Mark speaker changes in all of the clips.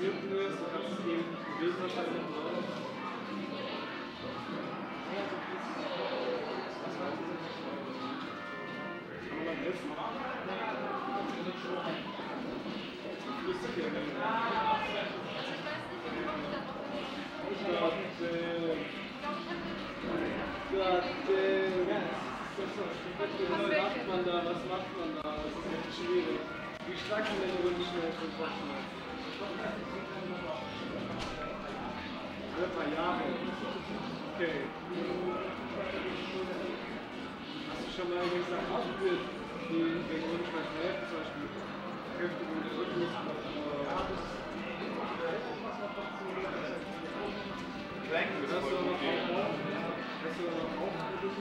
Speaker 1: ist, du kannst es eben bewegen wahrscheinlich. Ne? Kann man beim Essen Flüssig irgendwie. Gott, äh, Gott, äh, ja, das ist so. Was macht man da? Was macht man da? Das ist echt schwierig. Wie stark kann denn und Kopfschmerz? Ein paar Jahre. Hast du schon mal Sachen ausprobiert, die gegen Rückenschmerz helfen? Zum Beispiel Kräftigung des Rückens oder
Speaker 2: Planken ist
Speaker 1: Hast du
Speaker 2: voll
Speaker 1: auch Hast du noch Aufbildung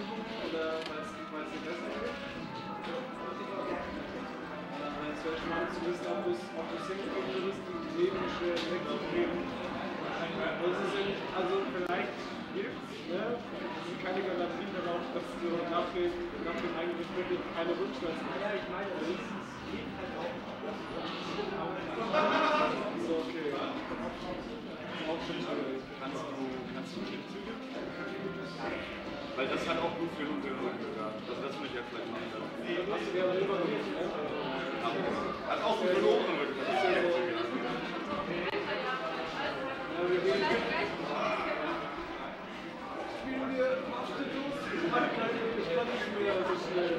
Speaker 1: oder weil es weil es dir besser hinkriegen würdest, die Nebenbeschwerden wegzukriegen. Das ist ja nicht, also vielleicht hilft es, ne? Das sind keine Garantien darauf, dass du nach dem, nach dem Eingriff wirklich keine hast. Ja, ich meine, das ist so, okay. Auch schon.
Speaker 2: Kannst du, kannst du Klimmzüge? Weil das hat auch gut für den Rücken sogar. Also das würde ich jetzt vielleicht machen.
Speaker 1: Hast du gerne lieber nicht, ne?
Speaker 2: Hat auch den oberen Rücken. Das ist
Speaker 1: Spielen wir Abschnittus? Ich kann nicht mehr so schnell.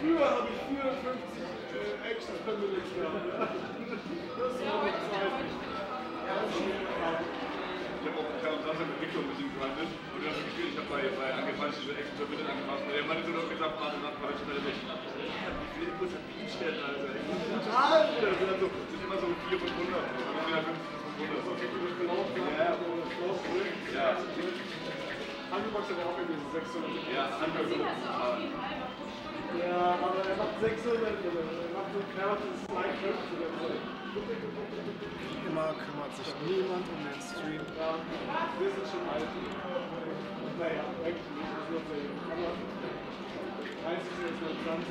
Speaker 1: Früher habe ich 54 äh, extra gehabt. Das war Zeit. Krass.
Speaker 2: Ich habe auch mit Victor ein bisschen gespielt. Ich habe bei, bei angefallen diese extra Minute angepasst. Und der Mann hat nur gesagt, warte, nach falsch schnell weg. Wie viele Inputs hat die stellen, Alter? Total! Das sind, so, das sind immer so 400, 500. Das sind ja 50, 500.
Speaker 1: Okay, du bist gelaufen,
Speaker 2: Ja.
Speaker 1: oder Klaus zurück.
Speaker 2: Ja.
Speaker 1: Handelbox ja auch irgendwie 600.
Speaker 2: Ja, so.
Speaker 1: Ja, aber er macht 600, er macht so knapp, das ist like 50 oder so.
Speaker 3: Immer kümmert sich niemand um den Stream.
Speaker 1: Ja, wir sind schon alt. Naja, eigentlich nicht, das ist nur sehr jung. Aber 30 ist jetzt nur 20.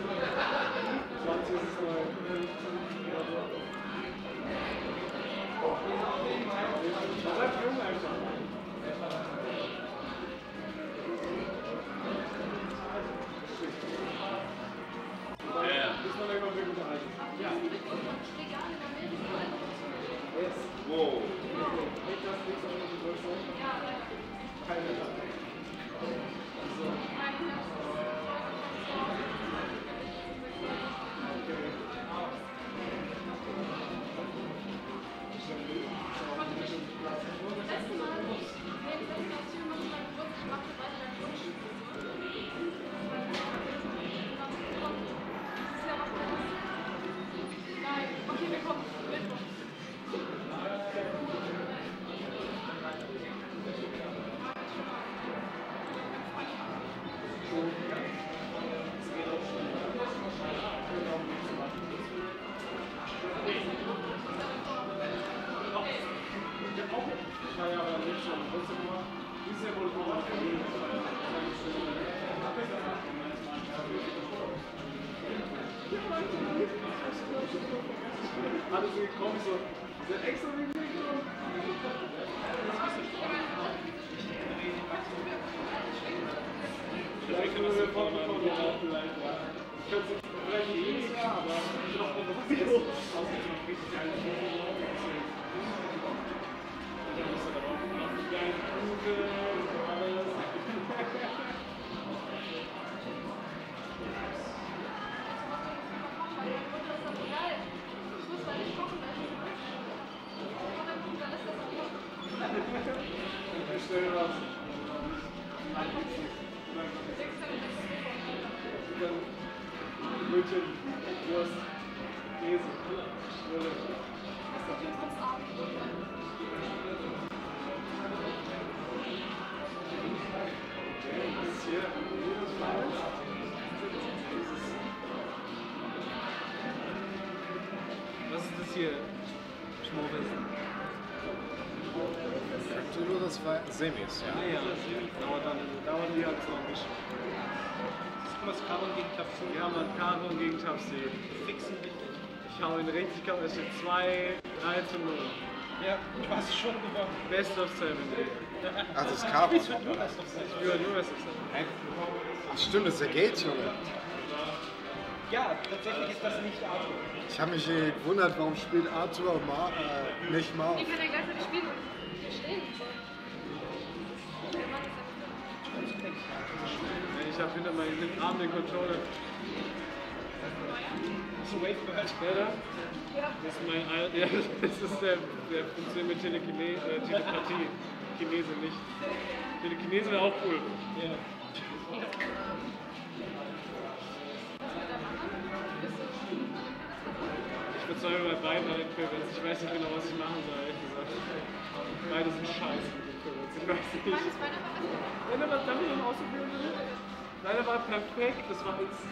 Speaker 1: 20 ist nur 15 oder so. Man bleibt jung einfach. Alles so gekommen, so. Hat extra wegen mir gekommen. Vielleicht können wir vorne kommen, ja, vielleicht, ja. Ich könnte es vielleicht jedes Jahr, aber ich noch mal was Video. Außerdem noch richtig geile Fotos. Dann was. Ist
Speaker 3: das hier? Schmorwissen. Cthulhu, das war Semis, ja.
Speaker 1: Ja, ja, dauert dann, dauert die halt noch ein bisschen.
Speaker 4: Guck mal, Karon gegen Tapsu.
Speaker 1: Ja, man, Karon gegen Tafsi.
Speaker 4: Fixen richtig.
Speaker 1: Ich hau ihn richtig es steht 2, 3 zu 0.
Speaker 4: Ja, du hast schon gewonnen.
Speaker 1: Best of 7, ey.
Speaker 3: Ach, das ist Caro.
Speaker 4: Ich würde nur das noch sagen.
Speaker 1: Ich will nur Best of 7.
Speaker 3: Ach, stimmt, das ist der Gate, Junge.
Speaker 4: Ja, tatsächlich ist das nicht Arthur.
Speaker 3: Ich habe mich äh, gewundert, warum spielt Arthur Ma äh, nicht Mao?
Speaker 5: Die kann ja gleichzeitig spielen und verstehen.
Speaker 1: Ich hab hinter meinem Arm den Controller. Das ist mein Al ja, das ist der, der funktioniert mit Telekine äh, Telepathie. Chinese nicht. Telekinese wäre auch cool.
Speaker 4: Ja.
Speaker 1: Ich bezweifle bei beiden an den Pivets. Ich weiß nicht genau, was ich machen soll, ehrlich gesagt. Beide sind scheiße mit den Pivets. Ich weiß nicht.
Speaker 5: Meiner war
Speaker 1: er was damit noch ausprobieren will? Deine war perfekt. Das war jetzt.